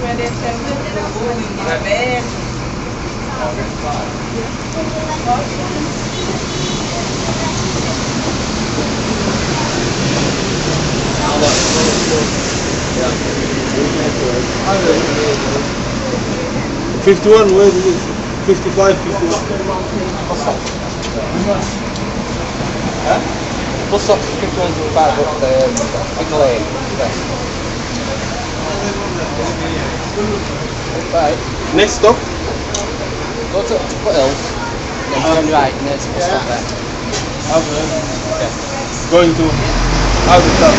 the. Fifty-one, where is it? Fifty-five, fifty-one. Bus stop 51 to back up the Big Lane. Right, Next stop? go to Foothills, then turn right and there's a stop there. Going to out of town.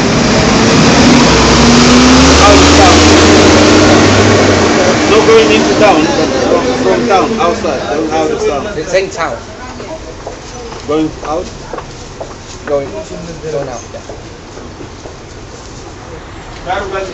Out of town. Not going into town, but from, from town, outside, out of town. It's in town, Going out? going, going out, yeah.